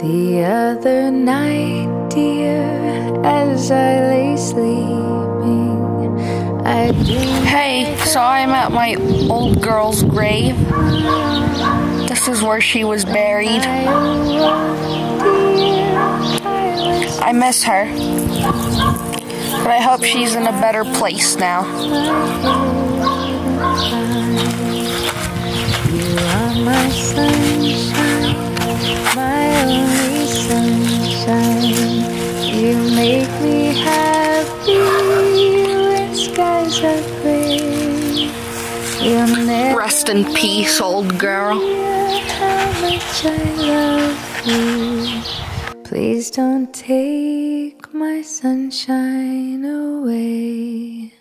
The other night, dear, as I lay sleeping, I. Hey, so I'm at my old girl's grave. This is where she was buried. I miss her. But I hope she's in a better place now. You are my sunshine, make me happy when skies are gray. You'll never Rest in peace, old girl. how much I love you. Please don't take my sunshine away.